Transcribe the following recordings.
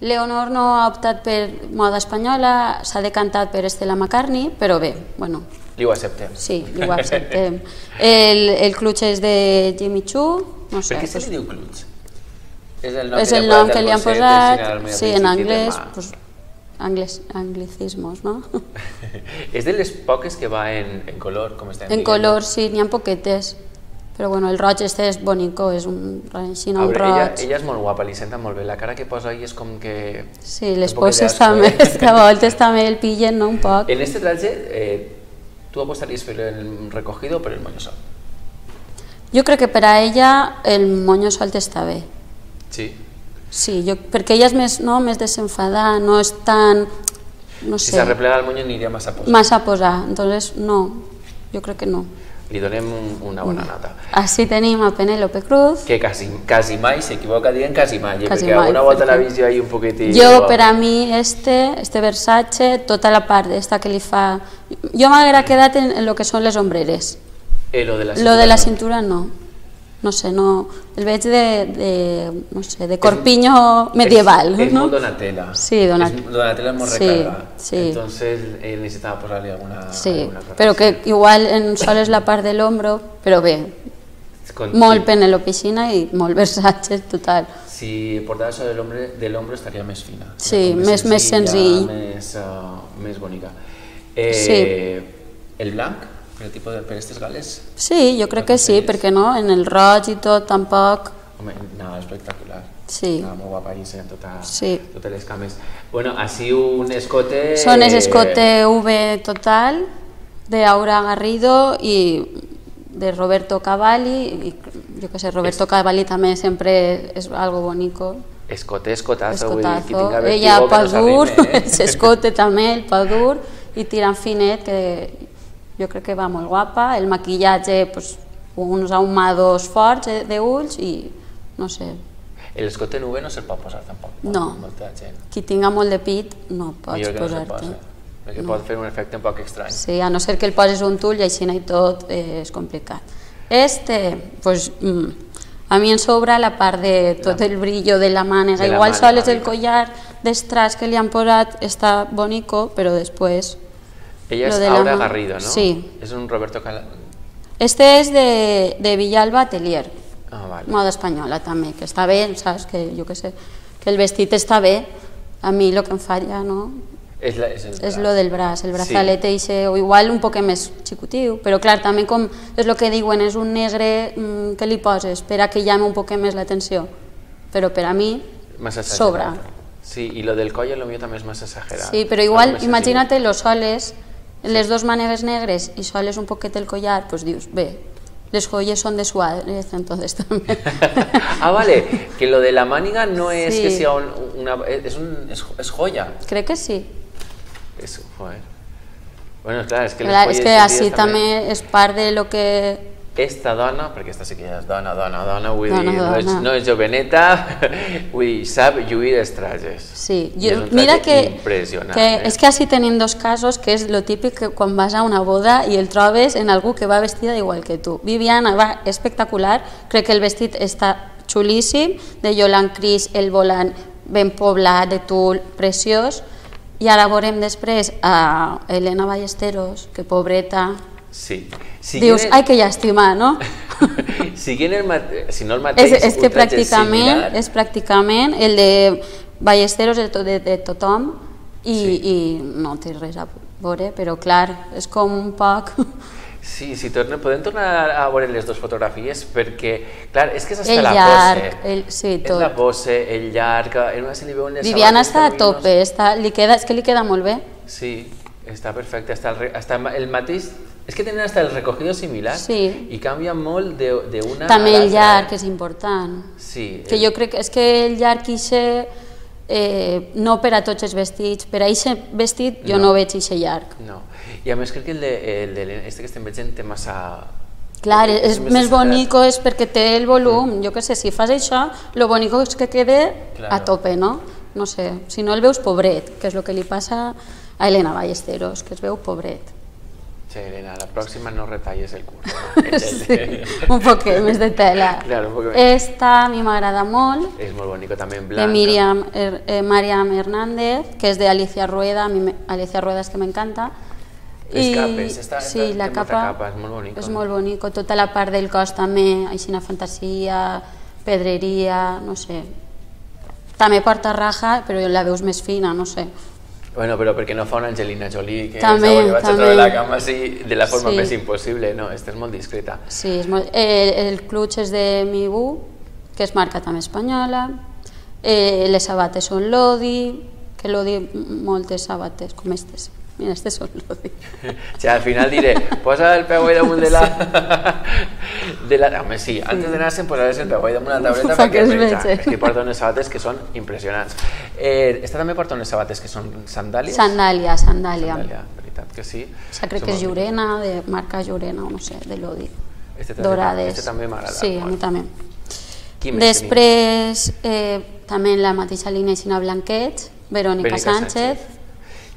Leonor no ha optat per moda espanyola, s'ha decantat per Estela McCartney, però bé, bueno, Li ho acceptem. sí, ho acceptem. El, el clutch és de Jimmy Choo, no sé, Per què se li diu clutch? És el nom és que el li nom que li han posat, sí, en anglès, pues, angles, anglicismos, no? és de les poques que va en, en color, com estem En dient. color sí, n'hi ha poquetes, però bueno, el roig este és bonico, és un, A no, un veure, ella, roig. ella és molt guapa, li senta molt bé. La cara que posa ahí és com que... Sí, les poses també, és que a voltes també el pillen, no?, un poc. En este traje, eh, ¿tú apostarías por el recogido o por el moño sol? Jo crec que per a ella el moño solt està bé. Sí. Sí, jo, perquè ella és més, no, més desenfadada, no és tan, no Si sé, s'arreplega el moño aniria massa posat. massa a posar, entonces no, jo crec que no. Li donem un, una bona nota. Així tenim a Penélope Cruz. Que quasi, quasi mai s'equivoca dient quasi mai, eh? Quasi perquè mai, alguna volta perquè- l'ha vist jo ahí un poquet... Jo, per a mi, este, este Versace, tota la part esta que li fa... Jo m'haguera quedat en, lo que són les ombreres. Eh, lo de la Lo de la cintura no. No sé, no... El veig de, de no sé, de corpiño medieval, es, es no? molt Donatella. Sí, Donat- Es, Donatella es molt Sí, recargada. sí. Entonces él necesitaba posarle alguna... Sí, alguna así. que igual en sol és la part de l'ombro, però bé, Con- molt sí. Xina i molt Versace, total. Si portara eso del, hombre, del hombro estaría más fina. Sí, Com més- més senzill. Més, uh, més bonica. Eh, Sí. El blanc, per tipus de, per aquestes gales, Sí, jo crec que sí, perquè no, en el roig i tot tampoc, home, nada, espectacular. Sí. Nada, molt guapa sent tota, Sí. totes les cames. Bueno, així un escote... Són es escote V total de Aura Garrido i de Roberto Cavalli, i jo que sé, Roberto Cavalli també sempre és algo bonico. Escote, escotazo, vull dir, Escotazo. tinga Ella que no s'arrime, eh? s'escote també, el padur, i tirant finet, que jo crec que va molt guapa. El maquillatge, pues, uns ahumados forts eh, de ulls i no sé, El escote nube no se'l pot posar tampoc. No. Molta gent. qui tinga molt de pit no pots Millor que no se'l posar-te. posa, perquè pot fer un efecte un poc estrany. Sí, a no ser que el poses un tull i així i tot eh, és complicat. Este, pues, mm, a mi em sobra la part de tot el brillo de la mànega. De la Igual mànega, sols el collar d'estràs que li han posat està bonico, però després... Ella Lo la Aura mà- Garrido, no? Sí. És un Roberto Cala... Este és de, de Villalba Atelier, Ah, vale. moda espanyola també, que està bé, saps? Que jo que sé, que el vestit està bé. A mi el que em falla, no? És, la, és, el És lo del braç, el Sí. brazalete ixe, o igual un poc més xicotiu, però clar, també com és el que diuen, és un negre mm, que li poses per a que llame un poc més l'atenció, però per a mi Massa sobra. Sí, i lo del coll lo mío també és massa exagerat. Sí, però Algo igual, més imagina't los soles, les dos mànegues negres i soles un poquet el collar, pues dius, bé, les joyes són de Suárez, entonces també. ah, vale, que lo de la mániga no es Sí. que sea un- una... Es, un, es, es joya. Crec que sí. Es, joder. Bueno, clar, és que les Clar, és joies que així també és part de lo que... Esta dona, perquè esta sí que és dona, dona, dona, vull Dona, dir, no és, dona. no és joveneta, vull dir, sap lluir els trajes. Sí, jo, mira que, impressionant, que eh? és que així tenim dos casos, que és lo típic que quan vas a una boda i el trobes en algú que va vestida igual que tu. Viviana va espectacular, crec que el vestit està xulíssim, de Yolan Cris, el volant ben poblat, de tul, preciós, i ara veurem després a Elena Ballesteros, que pobreta, Sí. dius, Siguient ai que llàstima, no? Siguient el mate... si no el mateix, és, és que pràcticament, similar, és pràcticament el de Ballesteros de, to- de, de tothom i, Sí. i no té res a veure, però clar, és com un poc... Sí, sí, tornem, podem tornar a veure les dues fotografies perquè, clar, és que és hasta El la llarg, pose. el- sí, És tot. la pose, el llarg, en una se li veuen les Viviana està a tope, està, li queda, és que li queda molt bé. Sí, està perfecte, el, re- hasta el mateix... És que tenen hasta el recogido similar Sí. i canvia molt de, de una També el llarg és important. Sí, Que el- jo crec que és que el llarg ixe, eh, no per a tots els vestits, per a ixe vestit jo No. no, veig ixe llarg. No. I a més crec que el de, el de este que estem veient té massa... Clar, és, és més exagerat. bonico és perquè té el volum. Jo que sé, si fas això, lo bonico és que quede Claro. a tope, no? No sé, si no el veus pobret, que és el que li passa a Elena Ballesteros, que es veu pobret. Elena, la pròxima no retalles el curs. sí, un poquet més de tela. Claro, un més. Esta a mi m'agrada molt, És molt bonico, també en de. Miriam, Er- eh, Mariam Hernández, que es de Alicia Rueda, a Alicia Rueda es que me encanta. Les capes, esta- sí, esta la capa, capa, és molt bonico, És molt bonico, tota la part del cos també, aixina fantasia, pedreria, no sé. També porta raja, però la veus més fina, no sé. Bueno, però perquè no fa una Angelina Jolie que També, llevat a també. treure la cama així de la forma Sí. més impossible, no, esta és molt discreta. Sí, és molt... eh, el clutch és de Mibu, que és marca també espanyola. Eh, les sabates són Lodi, que Lodi moltes sabates, com aquestes. Mira, aquestes són Lodi. O sigui, al final diré, posa el peu damunt de la... De la... Home, sí, antes d'anar-se'n posaves el peu damunt la tauleta perquè es menja. És que porta unes sabates que són impressionants. Eh, esta també porta unes sabates que són sandàlies? Sandàlia, sandàlia. Sandàlia, veritat que sí. O crec Són que és molt Llurena, de marca Llurena, o no sé, de Lodi. Este també- Dorades. este també m'agrada Sí, a mi també. Després, eh, també en la mateixa línia Xina Blanquets, Verónica Verónica Sánchez.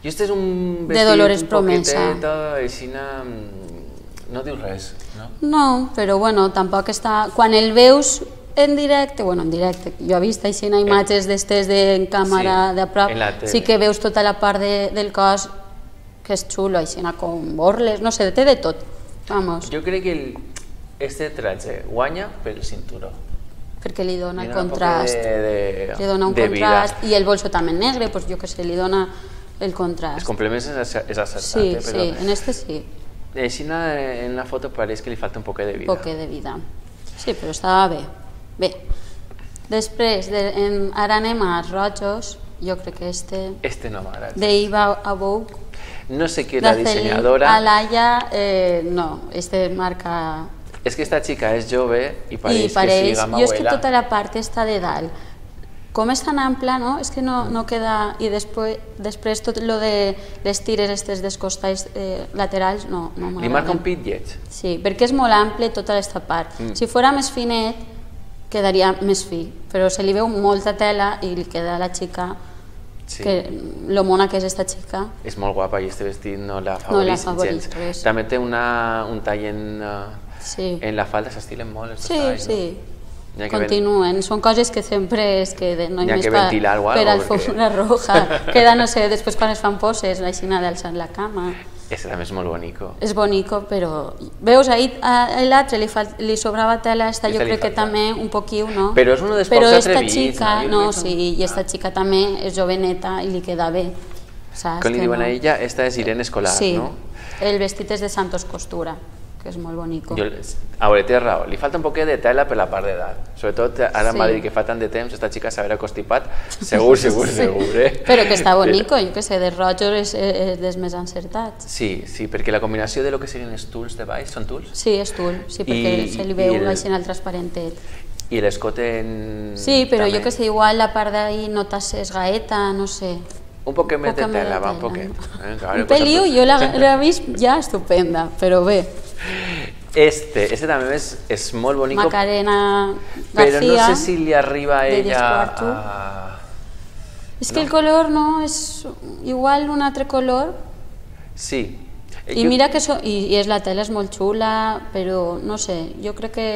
I este és un De vestit Dolores un Promesa. aixina... mm, No dius res, no? No, però bueno, tampoc està... Quan el veus en directe, bueno, en directe, jo he vist així imatges d'estes de en càmera Sí, de prop, en sí que veus tota la part de, del cos que és xulo, així com borles, no sé, té de tot. Vamos, Jo crec que el, este traje guanya pel cinturó. perquè li dona Li dona contrast. de- de- li dona un de vida. contrast i el bolso també negre, pues jo que sé, li dona el Els contrast. complements és, és acertat, Sí, eh? però sí, en este sí, Aixina, en la foto pareix que li falta un poc de vida. poc de vida. Sí, però estava bé. Bé. Després, de, en, ara anem a rojos, jo crec que este, Este no m'agrada. de Iva Abouk, No sé qui és la dissenyadora. Alaya, eh, no, este marca... És que esta xica és jove i pareix, I pareix, que siga jo és que tota la part està de dalt, com és tan ampla, no? És que no, no queda... I després, després tot lo de les tires estes dels costats eh, laterals, no, no m'agrada. Li marca un pit lleig. Sí, perquè és molt ample tota aquesta part. Mm. Si fora més finet, quedaria més fi, però se li veu molta tela i li queda a la xica Sí. sí. que lo mona que és esta xica. És molt guapa i este vestit no la No la favorit, gens. res. També té una, un tall en, uh, Sí, en la falda, s'estilen molt. sí, talls, sí. N'hi ha que ven- Continuen, són coses que sempre és que de, no hi ha més que per algo, alfombra perquè- roja. Queda, no sé, després quan es fan poses, la xina d'alçar la cama. Este també és molt bonico. És bonico, però... Veus, ahir a l'altre li, fal... li sobrava tela, esta Esta jo crec que també un poquiu, no? Però és uno dels Però pocs esta atrevits, xica, no? No, sí, i esta xica també és joveneta i li queda bé, saps? Com li diuen no? a ella, esta és Irene Escolar, sí. no? el vestit és de Santos Costura, que és molt bonico. Jo, a veure, té raó, li falta un poquet de tela per la part de dalt. Sobretot ara a Sí. Madrid, que fa tant de temps, esta xica s'haurà constipat, segur, segur, Sí. segur, eh? Però que està bonico, jo que sé, de rojos és, és dels més encertats. Sí, sí, perquè la combinació de lo que serien els tuls de baix, són tuls? Sí, és tul, sí, perquè I- se li veu el- en el transparentet. I l'escote en... Sí, però també. jo que sé, igual la part d'ahir notes és gaeta, no sé. Un poc més de Poca més tela, va, un tela, poquet. no? Eh, claro, Un peliu, cosa- jo l'he l'he vist ja estupenda, però bé. Este, este també és, és molt bonico, Macarena però no García. sé si li arriba a de ella Descuarto. a... És que el color no és igual un altre color. Sí. Eh, I jo- mira que so, i, i és la tela és molt xula, però no sé, jo crec que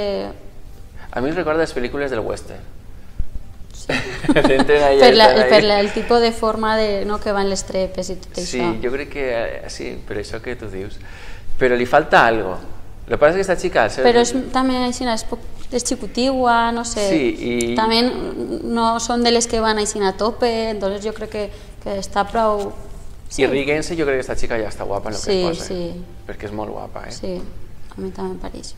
A mi em recorda les pel·lícules del western. Ahí, per, la, per la, el tipus de forma de, no, que van les trepes i tot Sí, això. jo crec que eh, sí, per això que tu dius. Però li falta algo. Lo que pasa es que esta chica... al ser- Però és també així, és, poc- és xicotigua, no sé. Sí, i- També no són de les que van així a tope, entonces jo crec que, que està prou... I riguent-se, jo crec que esta chica ja està guapa en que Sí, es posa. sí. Perquè és molt guapa, eh? Sí, a mi també em pareix.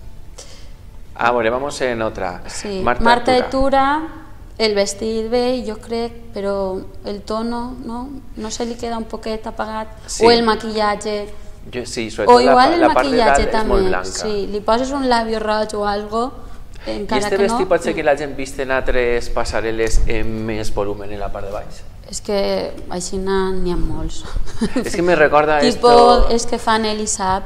Ah, bueno, vamos en otra. Sí. Marta, Marta Tura. Etura, el vestit bé, jo crec, però el tono, no? No se li queda un poquet apagat. Sí. O el maquillatge. Jo, sí, O igual la, el la maquillatge també. molt blanca. Sí, li poses un labi roig o algo, I encara este que vestit no... pot ser que l'hagin vist en altres passarel·les amb més volumen en la part de baix. És que així n'hi ha molts. És que me recorda tipo, esto- és que fan Elisab,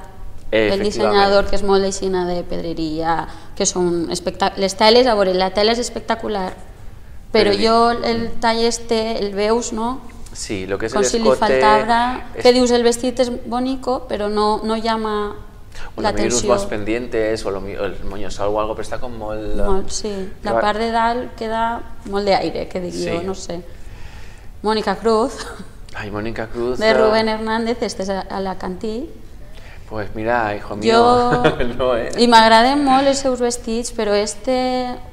el Efectivament. dissenyador que és molt aixina de pedreria, que són espectac... les teles, a veure, la tela és espectacular, però Però- jo el tall este, el veus, no? Sí, lo que es el escote... faltava... es- Que dius, el vestit és bonico, però no, no llama o lo miro l'atenció. los pendientes, o lo, el moñosol o algo, però està com molt... Molt, sí. La part de dalt queda molt d'aire, que dic Sí. jo, no sé. Mònica Cruz, Ai, Mónica Cruz... de eh, Rubén Hernández, este és Alacantí. Pues mira, hijo mío, Jo... no, eh? I m'agraden molt els seus vestits, però este...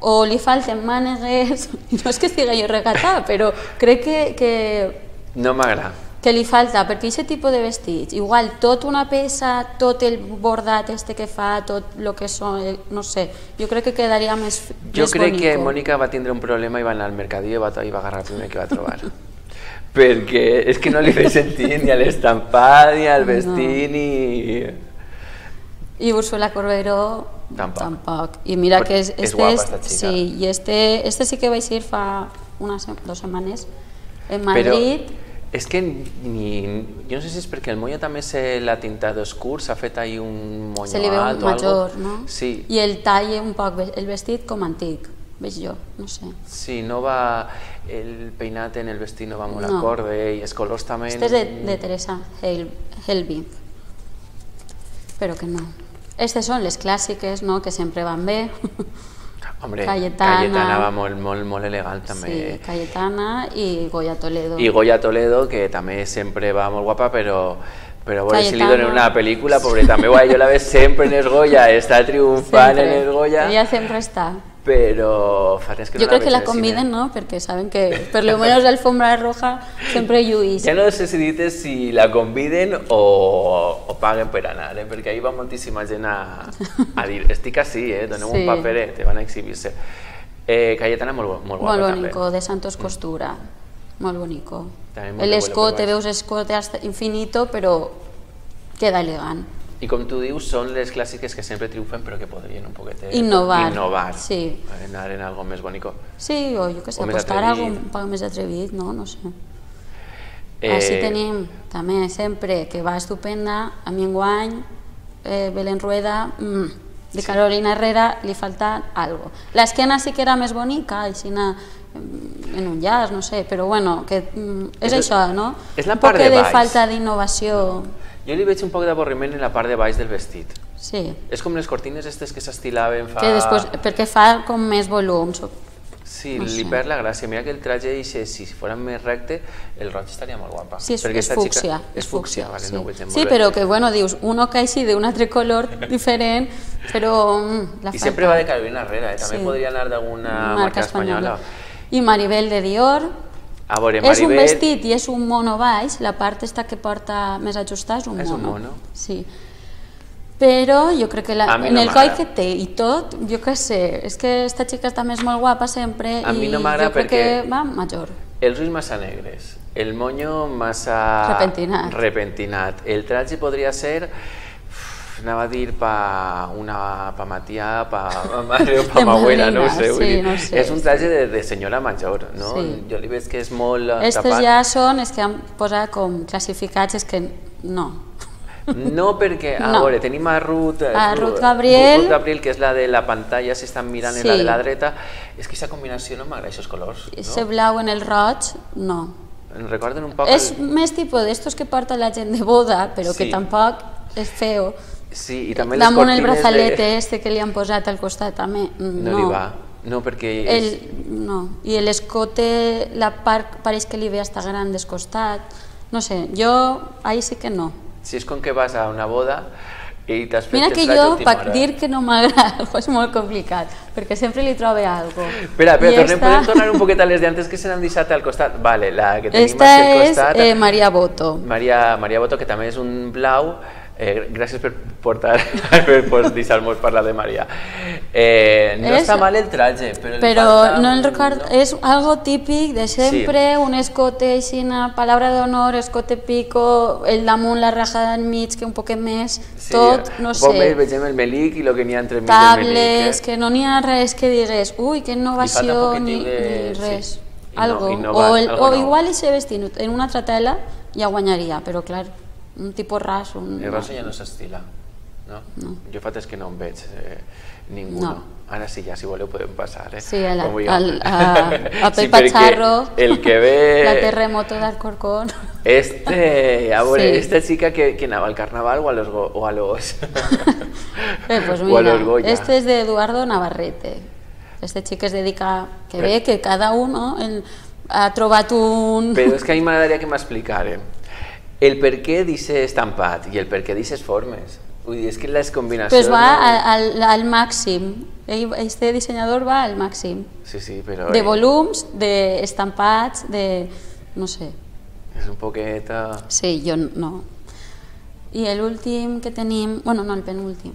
O li falten mànegues... No és que estigui jo regatada, però crec que, que No m'agrada. que li falta, perquè aquest tipus de vestits, igual tot una peça, tot el bordat este que fa, tot el que són, eh, no sé, jo crec que quedaria més, Jo més crec que bonico. Mónica va tindre un problema i va anar al mercadillo i va, i va agarrar el primer que va trobar. Perquè és que no li feia sentit ni a l'estampat, ni al vestit, ni... I Úrsula Corberó Tampoc. tampoc. I mira Però que és, és este guapa. Sí, i este, este sí que vaig ir fa unes dos setmanes en Madrid. Però és que ni... Jo no sé si és perquè el moño també se l'ha tintat oscur, s'ha fet ahí un moño se li veu major, algo. no? Sí, I el tall un poc, el vestit com antic, veig jo, no sé. sí, no va... El peinat en el vestit no va molt No. acorde i els colors també... Este és de, de Teresa Hel Helbing, però que no. Estes són les clàssiques, no?, que sempre van bé. Hombre, Cayetana. Cayetana va molt, molt, molt elegant també. Sí, Cayetana i Goya Toledo. I Goya Toledo, que també sempre va molt guapa, però, però veure si li donen una pel·lícula, pobre, també guai, jo la veig sempre en els Goya, està triomfant en els Goya, Ella sempre està. Però fa temps que Jo no crec que la conviden, no? Perquè saben que per lo menos la alfombra roja sempre lluís. Ja no sé si dites si la conviden o, o paguen per anar, eh? perquè ahir va moltíssima gent a, a dir, estic així, eh? doneu Sí. un paperet, van a exhibir-se. Eh, Cayetana molt, molt guapa Molt també. bonico, de Santos Costura. Molt bonico. També molt El escote, veus escote hasta infinito, però queda elegant. I com tu dius, són les clàssiques que sempre triomfen, però que podrien un poquet Innovar. innovar Sí. anar en algo més bonico. Sí, o jo què sé, O apostar a algo un poc més atrevit, no? No sé. Eh, Així tenim també sempre, que va estupenda, a mi enguany, eh, Belén Rueda, mm, de Sí. Carolina Herrera li falta algo. L'esquena sí que era més bonica, així na, en un jazz, no sé, però bueno, que mm, és, És- això, no? és la un part poc de de baix. falta d'innovació, Jo li veig un poc d'avorriment en la part de baix del vestit. sí. És com les cortines estes que s'estilaven fa... Que després, perquè fa com més volum, Sí, no li sé. perd la gràcia. Mira que el traje, ixe, si fora més recte, el roig estaria molt guapa. Sí, és, Perquè és esta xica- fúcsia. És fúcsia, vale, sí. no ho veig sí bé. però que bueno, dius, uno que així d'un altre color diferent, però mm, la I falta. sempre va de Carolina Herrera, eh? també Sí. podria anar d'alguna marca, espanyola. I Maribel de Dior, A veure, és un Maribel... vestit i és un mono baix, la part esta que porta més ajustada és un És un mono. mono? Sí. Però jo crec que la, mi en no el coll m'agrada. que té i tot, jo què sé, és que esta xica també és molt guapa sempre A i no jo crec perquè- que va major. Els ulls massa negres, el moño massa... Repentinat. repentinat. El traje podria ser, anava a dir pa una pa Matià, pa ma mare o pa abuela, no ho sé. sí, dir, no sé, és un traje de, de senyora major, no? Sí. Jo li veig que és molt eh, Estes tapat. ja són, és que han posat com classificats, és que no. No, perquè, a No. veure, tenim a Ruth, eh, A Ruth Gabriel. Ruth Gabriel, que és la de la pantalla, si estan mirant en la Sí. de la dreta. És que aquesta combinació no m'agrada, aquests colors. Ese No? blau en el roig, no. Em recorden un poc... És el- més tipus d'estos que porta la gent de boda, però que Sí. tampoc és feo. Sí, i també les Damunt el brazalete de... este que li han posat al costat també, No, no. li va. No, perquè... És... El, no. I l'escote, la part pareix que li ve hasta gran descostat. No sé, jo ahí sí que no. Si és com que vas a una boda i t'has fet Mira que jo, per hora. dir que no m'agrada, és molt complicat, perquè sempre li trobe algo. Espera, espera, I tornem, esta- podem tornar un poquet a les d'antes que se n'han deixat al costat. Vale, la que tenim Esta aquí al és costat. eh, Maria Boto. Maria, Maria Boto, que també és un blau, eh, gràcies per portar, per, per deixar-nos parlar de Maria. Eh, no És- està mal el traje, Però falta no el un- record, és algo típic de sempre, un escote una palabra d'honor, escote pico, el damunt, la rajada enmig, que un poquet més, Sí, tot, no un poc més sé, vegem el melic i el que n'hi ha entre mig tables, melic. Eh? que no n'hi ha res que digues, ui, que innovació, ni, de- ni res, sí, algo. innovar, o, el, algo o nou. igual ese vestit en una altra tela ja guanyaria, però clar, un tipus ras, un... El rosa ja no s'estila, no? No. Jo fa temps que no en veig eh, ningú. No. Ara sí, ja, si voleu, podem passar, eh? Sí, vulgueu. al, a, a Sí, Pepa perquè Charro, El que ve... la terremoto d'Alcorcón. Este, a veure, Sí. esta chica que, que anava al carnaval o a los... O a los... Eh, pues o a mira, los Goya. este es de Eduardo Navarrete. Este xic es dedica... Que ve que cada uno en, ha trobat un... Però és que a mi m'agradaria que m'explicara el per què dice estampat i el per què dices formes. Vull dir, és que les combinacions... Pues va no- al, al, al màxim. Este diseñador va al màxim. Sí, sí, però... De eh, volums, de estampats, de... no sé. És un poquet... eh, Sí, jo no. I l'últim que tenim... Bueno, no, el penúltim.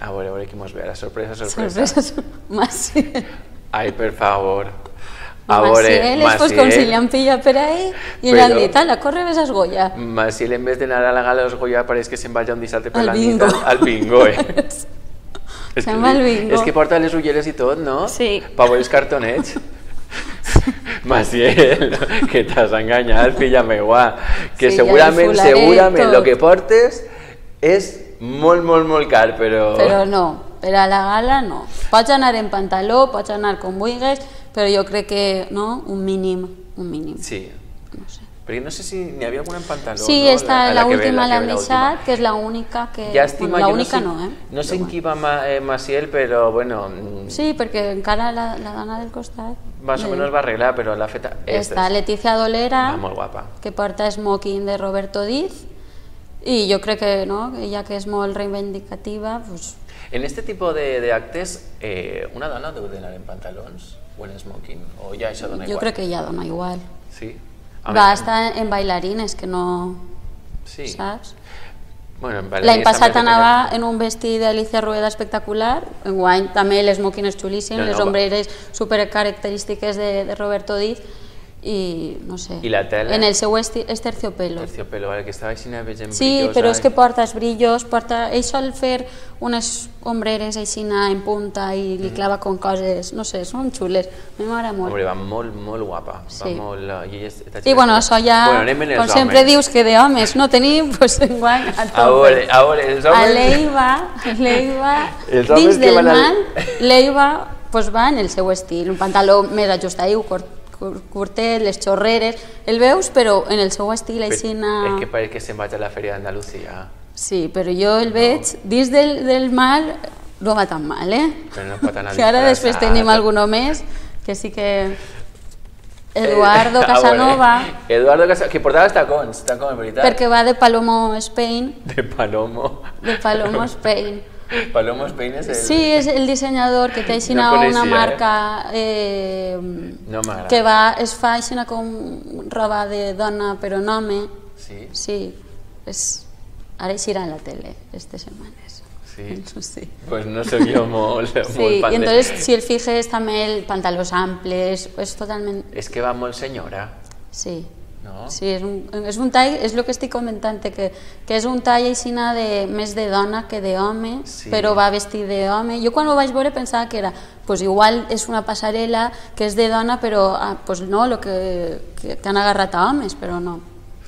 A veure, a veure qui mos ve. La sorpresa, sorpresa. Sorpreses. Maciel. Ai, per favor. A veure, Maciel, pues, si li han pillat per li han Però- dit, ala, corre, ves a Esgoya. Maciel, en vez d'anar a la gala dels Goya, pareix que se'n vagi un dissabte per Al la bingo. nit al, bingo, eh? És va al bingo. És que porta les ulleres i tot, no? Sí. Pa veure els cartonets. Maciel, que t'has enganyat, filla meua. Que Sí, ja segurament, tot. el que portes és molt, molt, molt car, però... Però no, per a la gala no. Pots anar en pantaló, pots anar com vulguis, però jo crec que no, un mínim, un mínim. Sí, No sé. perquè no sé si n'hi havia alguna en pantaló, Sí, no? la, que ve, última que l'han ve deixat, que és la única que... Llàstima, bueno, la jo única no no, sé, eh? no sé en qui va Ma, eh, Maciel, però bueno, mm, Sí, perquè encara la, la dona del costat... más o menos va arreglar, però l'ha fet... Està Leticia Dolera, Va molt guapa. que porta smoking de Roberto Diz, i jo crec que, no, ja que és molt reivindicativa, pues, En este tipo de, de actes, eh, una dona deu d'anar en pantalons o en smoking, o ja això dona jo igual. crec que ja dona igual. Sí. A Va mi- estar en bailarines, que no... Sí. Saps? Bueno, en L'any bailarins passat també anava en un vestit d'Alicia Rueda espectacular, enguany també l'esmoking és xulíssim, No, no, les va. ombreres super característiques de, de Roberto Diz, i no sé, I la tele? en el seu esti és terciopelo. Terciopelo, el que estava així veient Sí, brillosa, però és que porta els brillos, porta... ell sol fer unes ombreres així en punta i Mm. li clava con coses, no sé, són xules, a mi m'agrada molt. Hombre, va molt, molt guapa. Sí. Va molt... eh, I, és, I bueno, això ja, Bueno, com sempre homes. dius que d'homes no tenim, doncs enguany a A tope. veure, a veure, els A homes... l'Eiva, l'Eiva, homes dins del van mal, l'Eiva pues, va en el seu estil, un pantaló més ajustadeu, curt, cur- curtet, les xorreres, el veus, però en el seu estil, així... És que pareix que se'n vaig a la Fèria d'Andalusia. Sí, però jo el veig, dins del, del mal, no va tan mal, eh? Però no pot anar Que ara després tenim alguno més, que sí que... Eduardo Eh, a Casanova, veure, Eduardo Casanova, que portava tacons, tacons, veritat? perquè va de Palomo Spain, De Palomo. de Palomo Spain. Palomo Spain és el... Sí, és el dissenyador que té No una coneixia, eh? marca eh, No m'agrada. que va, es fa així com roba de dona però en home. Sí? Sí, és, ara eixirà en la tele aquestes setmanes. Sí. Sí. Pues no soy yo molt, Sí, fan de... entonces si el fijes també el pantalons amples, és totalment... És que va molt senyora, Sí, no? sí és, un, és un tall, és el que estic comentant, que, que és un tall aixina de, més de dona que d'home, Sí. però va vestit d'home. Jo quan ho vaig veure pensava que era, pues igual és una passarel·la que és de dona, però ah, pues no, lo que, que, que han agarrat a homes, però no,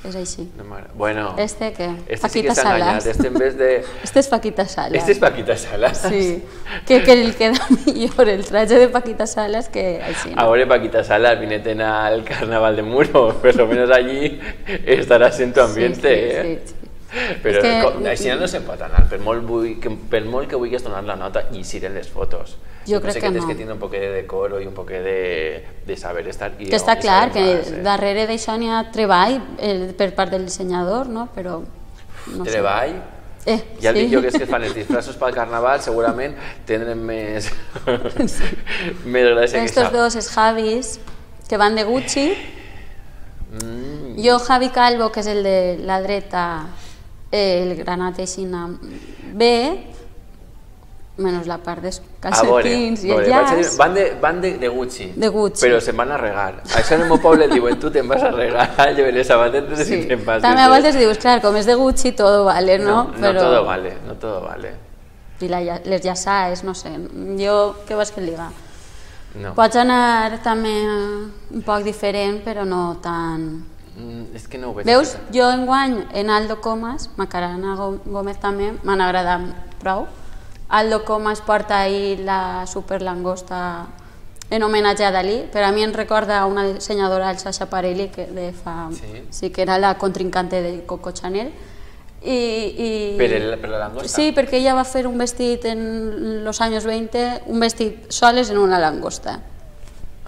és així. No bueno, Este què? este sí que Paquita enganyat, Salas. este en vez de... Este és Paquita Salas. Este es Paquita Salas. Sí, que, que el queda millor el traje de Paquita Salas que així. No? Ahora Paquita Salas, vineten al carnaval de Muro, por lo menos allí estarás en tu ambiente, sí, eh? sí, sí. Però És que- com, així no se'n pot anar, per molt, vull, que, per molt que vulguis donar la nota en les fotos. Crec sé que que tens no. que tenir un poc de decoro i un poc de, de saber estar... I, Que està clar que más, eh? darrere d'això n'hi ha treball eh, per part del dissenyador, no? Però... No sé. Treball, Eh, ja sí. dic jo que és que fan els disfressos pel carnaval segurament tindrem més, més gràcia que Estos dos es Javis, que van de Gucci. Mm, Jo, Javi Calvo, que és el de la dreta, eh, el granat aixina B, menys la part dels a veure, calcetins i el llaç. van, de, van de, de Gucci, De Gucci. però se'n van a regar. Això en el meu poble diuen, tu te'n vas a regar, lleve les sabatetes Sí. i te'n vas. També a vegades dius, clar, com és de Gucci, todo vale, no? No, no todo vale, no todo vale. I la, les llaçades, no sé. Jo, què vols que diga? No. Pots anar també un poc diferent, però no tan... Mm, és que no ho veig. Veus, jo enguany en Aldo Comas, Macarena Gó- Gómez també, m'han agradat prou, Aldo Comas porta ahir la superlangosta en homenatge a Dalí, però a mi em recorda a una dissenyadora, el Sasha Parelli, que de fa, Sí. sí que era la contrincante de Coco Chanel. I, i... Per, el, per la langosta? Sí, perquè ella va fer un vestit en los años 20, un vestit soles en una langosta.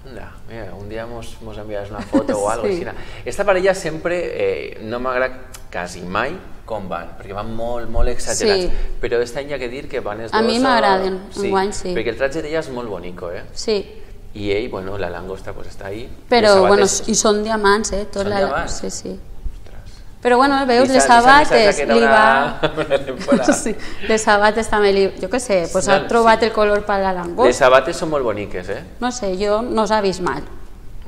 Anda, mira, un dia mos, mos enviaràs una foto o algo Sí. així. Esta parella sempre eh, no m'agrada quasi mai com van, perquè van molt, molt exagerats. Sí. Però aquest any hi ha que dir que van els A mi m'agraden, enguany sí. Perquè el tratge d'ella és molt bonico, eh? Sí, I ell, bueno, la langosta pues està ahí. però Les bueno, i són diamants, eh? Tot Són la... diamants? Sí, sí. Ostres. Però bueno, veus, I les sabates era li va... una sí, les sabates també li... Jo què sé, pues No, ha trobat sí. el color per la Les langosta. sabates són molt boniques, eh? No sé, jo no s'ha vist mal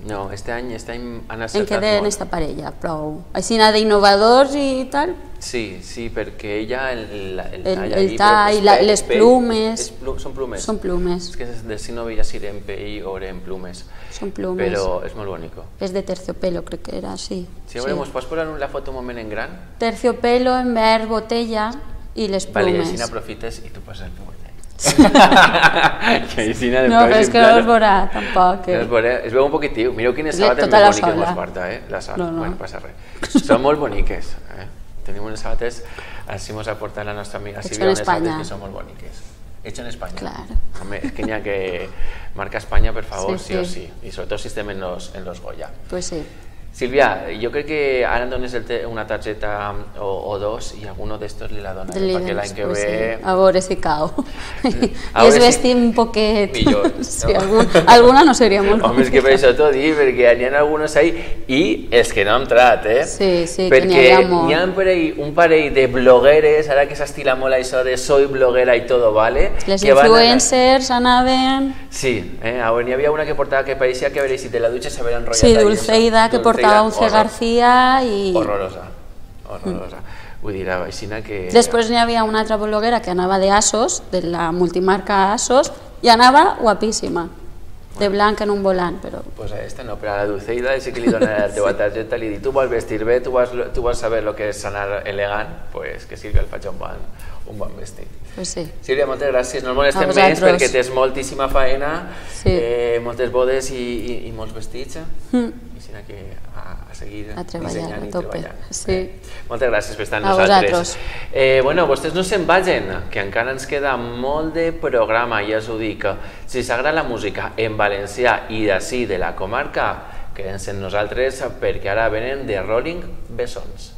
No, este any, este any han en acertat quedar en molt. esta parella, prou. Així d'innovadors i tal. Sí, sí, perquè ella el, el, el, tall el allí, tall, però les pell. plumes. És plu, són plumes. Són plumes, És que de si no veia si eren pell o eren plumes. són plumes. Però és molt bonico. És de terciopelo, crec que era, sí. Si sí. mos pots posar la foto un moment en gran? Terciopelo en verd botella i les Vale, plumes. així n'aprofites i tu poses el. que de No, però és que no es veurà, tampoc. No Eh? es, veurà, es veu un poquitiu. Mireu quines sabates tota més boniques mos porta, eh? La sal. No, no. Bueno, passa res. Són molt boniques. Eh? Tenim unes sabates, així mos ha portat la nostra amiga Hecho Sílvia, en unes sabates España. que són molt boniques. Hecho en España. Claro. Home, és que n'hi ha que marcar Espanya, per favor, sí, Sí, o sí. sí. I sobretot si estem en los, en los Goya. Pues sí. Sílvia, jo crec que ara em dones el una targeta o, o dos i alguno d'estos li la dones, De perquè l'any que pues ve... sí. A veure si cau. I es si- vestim un poquet. Millor, Sí, no? algun, alguna no seria molt Home, és que per això t'ho dic, perquè n'hi ha alguns ahí i els que no han entrat, eh? Sí, sí, que n'hi perquè havia molt. n'hi ha un parell, un parell de blogueres, ara que s'estila molt això de soy bloguera i todo, ¿vale? Les que van a- influencers anaven... Sí, eh? n'hi havia una que portava que pareixia que a veure si te la dutxa s'havia enrotllat. Sí, Dulceida, que portava un C. horror- García i... Horrorosa, horrorosa. Vull dir, aixina que... Després n'hi havia una altra bloguera que anava de Asos, de la multimarca Asos, i anava guapíssima, de blanc en un volant, però... Pues a esta no, però a la Dulceida sí que li dona la teva targeta, li dic, tu vols vestir bé, tu vols, tu vols saber lo que és anar elegant, pues que Sílvia el faig un bon, un bon vestit. Pues sí. Sílvia, moltes gràcies. No el molestem més perquè tens moltíssima faena, Sí. eh, moltes bodes i, i, i molts vestits. Mm. I que a, seguir A treballar, dissenyant a i tope. treballant. Sí. Eh, moltes gràcies per estar amb A nosaltres. vosaltres. Eh, bueno, vostès no se'n vagin, que encara ens queda molt de programa, ja us ho dic. Si s'agrada la música en valencià i d'ací de la comarca, quedem-se amb nosaltres perquè ara venen de Rolling Bessons.